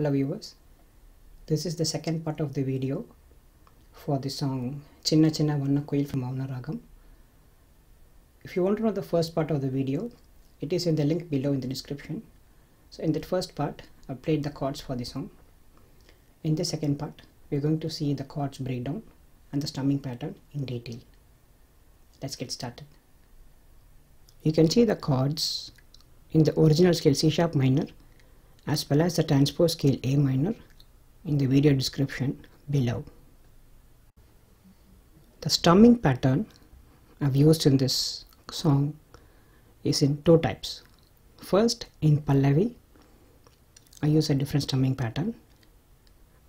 Hello viewers, this is the second part of the video for the song Chinna Chinna Vanna Kuyil from Mouna Raagam. If you want to know the first part of the video, it is in the link below in the description. So in that first part, I played the chords for the song. In the second part, we are going to see the chords breakdown and the strumming pattern in detail. Let's get started. You can see the chords in the original scale C sharp minor as well as the transpose scale A minor in the video description below. The strumming pattern I've used in this song is in two types. First in Pallavi I use a different strumming pattern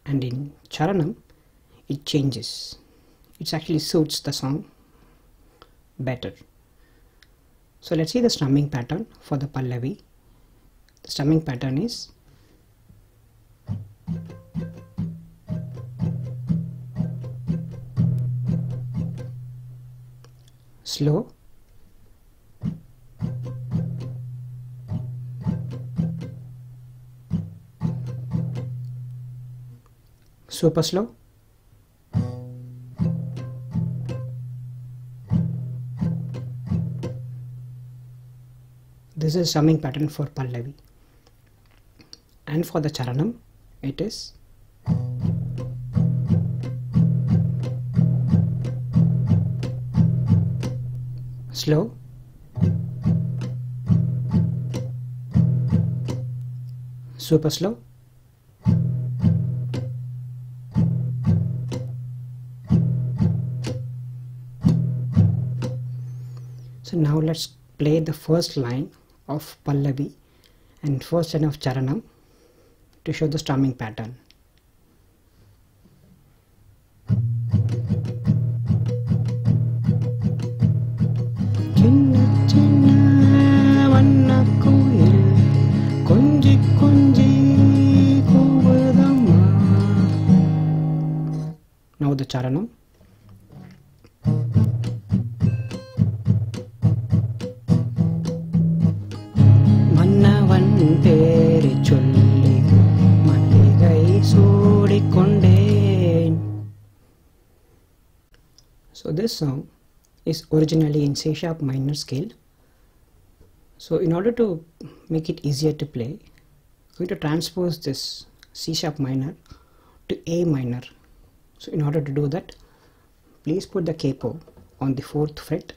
and in Charanam it changes. It actually suits the song better. So let's see the strumming pattern for the Pallavi. Strumming pattern is? Slow. Super slow. This is strumming pattern for Pallavi and for the Charanam it is slow. Super slow. So now let's play the first line of Pallavi and first line of Charanam to show the strumming pattern. Now the charanam. One one Mannavan peri this song is originally in C sharp minor scale. So in order to make it easier to play, I'm going to transpose this C sharp minor to A minor. So in order to do that, please put the capo on the fourth fret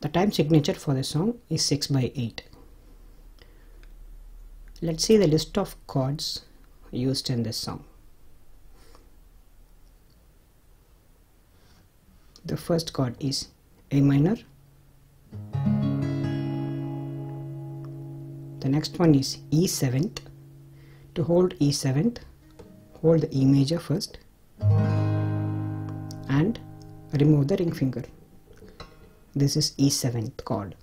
the time signature for the song is 6 by 8. Let's see the list of chords used in this song. The first chord is A minor. The next one is E 7th. To hold E 7th, hold the E major first and remove the ring finger this is E7th chord.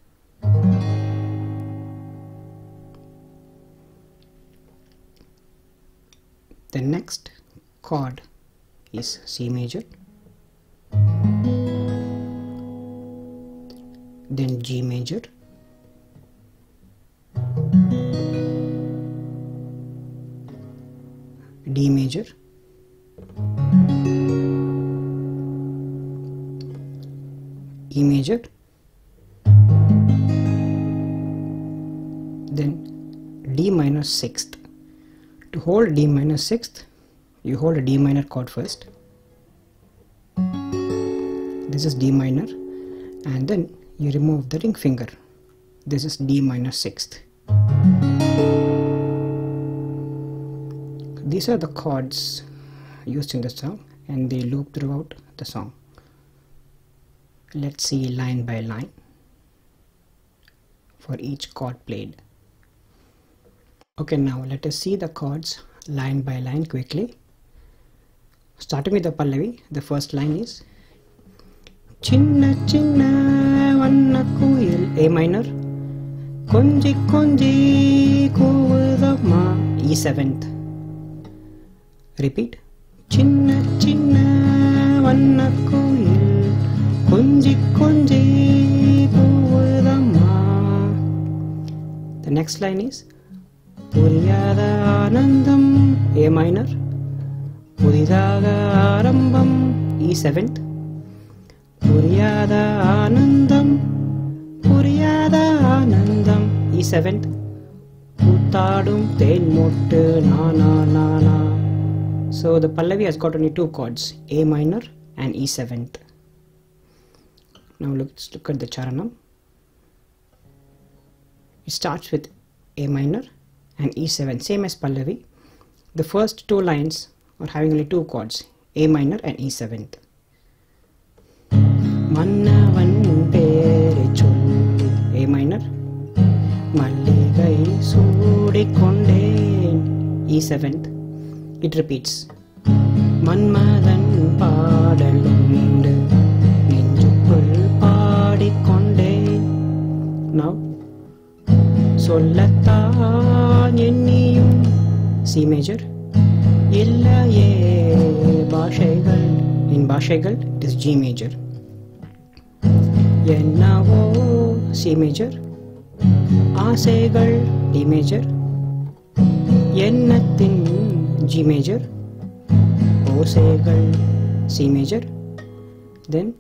The next chord is C major, then G major, D major, E major. Then D minor 6th to hold D minor 6th you hold a D minor chord first. This is D minor. And then you remove the ring finger. This is D minor 6th these are the chords used in the song and they loop throughout the song. Let's see line by line for each chord played. Okay now let us see the chords line by line quickly. Starting with the Pallavi the first line is Chinna chinna வண்ண குயில். ஏ minor கொஞ்சி கொஞ்சி கூவுதம்மா. இ seventh repeat சின்ன சின்ன வண்ண குயில். கொஞ்சி கொஞ்சி கூவுதம்மா. த நெக்ஸ்ட் லைன் இஸ் புரியாத ஆனந்தம். ஏ மைனர் புதிதாக ஆரம்பம். E இ செவன்த் புரியாத ஆனந்தம். செவன்த் கூத்தாடும் தேன் மொட்டு நானா நானா So the Pallavi has got only two chords, A minor and E seventh. Now let's look at the Charanam. It starts with A minor and E7, same as Pallavi. The first two lines are having only two chords, A minor and E seventh. மன்னவன் பேரை சொல்லி A minor மல்லிகை சூடிக்கொண்டேன். E seventh it repeats மன்மதன் பாடலுண்டு நெஞ்சுக்குள் பாடிக்கொண்டேன். Now சொல்லத்தான் எண்ணியும். சி மேஜர் இல்லையே பாஷைகள். என் பாஷைகள் இட் இஸ் ஜி மேஜர் என்னவோ சி மேஜர் ஆசைகள் டி மேஜர் எண்ணத்தின் ஜி மேஜர் ஓசைகள் சி மேஜர் தென்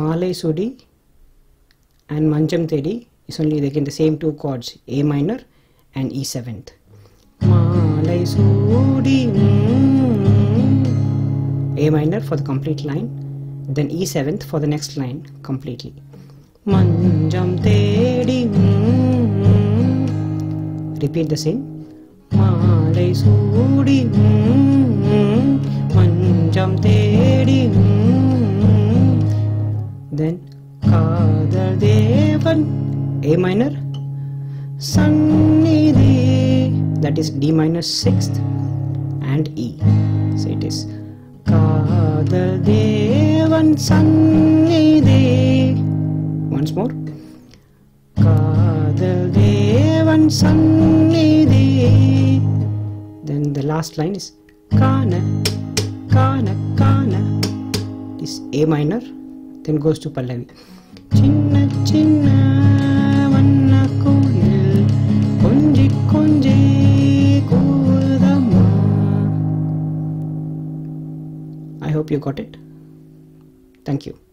மாலை சுடி and manjam tedi is only again the same two chords A minor and E seventh. Malai sudi A minor for the complete line, then E seventh for the next line completely. Manjam tedi repeat the same. Malai sudi manjam tedi then காதல் தேவன் A minor சந்நிதி that is D minor sixth and E so it is காதல் தேவன் சந்நிதி once more காதல் தேவன் then the last line is kana kana kana this a minor then goes to pallavi. chinna chinna vanna kuyil konji konji i hope you got it. Thank you.